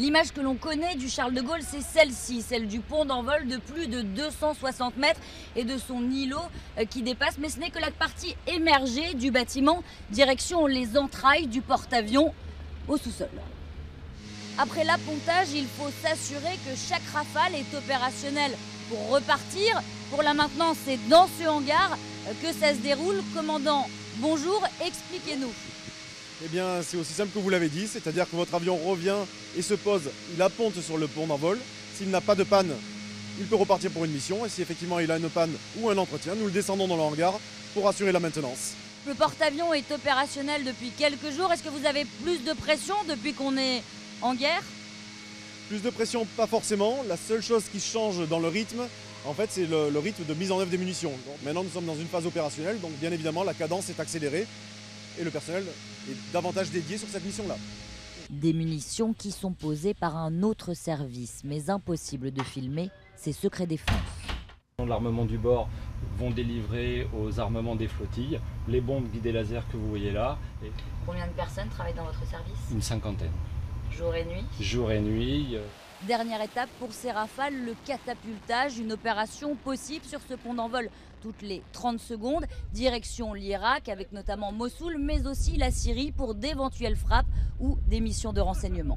L'image que l'on connaît du Charles de Gaulle, c'est celle-ci, celle du pont d'envol de plus de 260 mètres et de son îlot euh, qui dépasse. Mais ce n'est que la partie émergée du bâtiment, direction les entrailles du porte-avions au sous-sol. Après l'appontage, il faut s'assurer que chaque rafale est opérationnelle pour repartir. Pour la maintenance, c'est dans ce hangar euh, que ça se déroule. Commandant, bonjour, expliquez-nous. Eh bien, c'est aussi simple que vous l'avez dit, c'est-à-dire que votre avion revient et se pose, il apponte sur le pont d'envol. S'il n'a pas de panne, il peut repartir pour une mission. Et si effectivement il a une panne ou un entretien, nous le descendons dans le hangar pour assurer la maintenance. Le porte-avions est opérationnel depuis quelques jours. Est-ce que vous avez plus de pression depuis qu'on est en guerre? Plus de pression, pas forcément. La seule chose qui change dans le rythme, en fait, c'est le, le rythme de mise en œuvre des munitions. Donc, maintenant, nous sommes dans une phase opérationnelle, donc bien évidemment, la cadence est accélérée et le personnel est davantage dédié sur cette mission-là. Des munitions qui sont posées par un autre service, mais impossible de filmer, c'est secret défense. L'armement du bord vont délivrer aux armements des flottilles les bombes guidées laser que vous voyez là, et Combien de personnes travaillent dans votre service? une cinquantaine, Jour et nuit? Jour et nuit. Dernière étape pour ces rafales, le catapultage, une opération possible sur ce pont d'envol toutes les 30 secondes, direction l'Irak avec notamment Mossoul, mais aussi la Syrie pour d'éventuelles frappes ou des missions de renseignement.